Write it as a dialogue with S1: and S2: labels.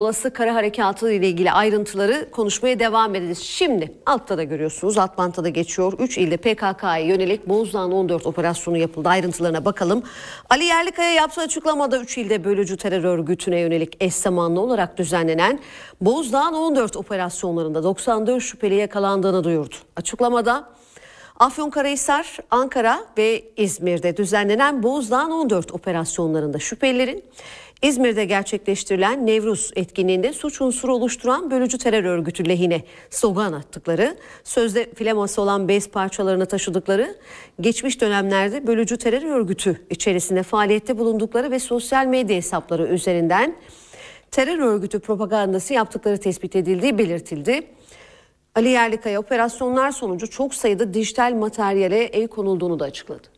S1: olası kara harekatı ile ilgili ayrıntıları konuşmaya devam edeceğiz. Şimdi altta da görüyorsunuz alt bantta da geçiyor. 3 ilde PKK'ya yönelik Bozdağ'ın 14 operasyonu yapıldı. Ayrıntılarına bakalım. Ali Yerlikaya yaptığı açıklamada 3 ilde bölücü terör örgütüne yönelik eş zamanlı olarak düzenlenen Bozdağ'ın 14 operasyonlarında 94 şüpheli yakalandığını duyurdu. Açıklamada Afyonkarahisar, Ankara ve İzmir'de düzenlenen Bozdağ'ın 14 operasyonlarında şüphelilerin İzmir'de gerçekleştirilen Nevruz etkinliğinde suç unsuru oluşturan bölücü terör örgütü lehine slogan attıkları, sözde filaması olan bez parçalarını taşıdıkları, geçmiş dönemlerde bölücü terör örgütü içerisinde faaliyette bulundukları ve sosyal medya hesapları üzerinden terör örgütü propagandası yaptıkları tespit edildiği belirtildi. Ali Yerlikaya operasyonlar sonucu çok sayıda dijital materyale el konulduğunu da açıkladı.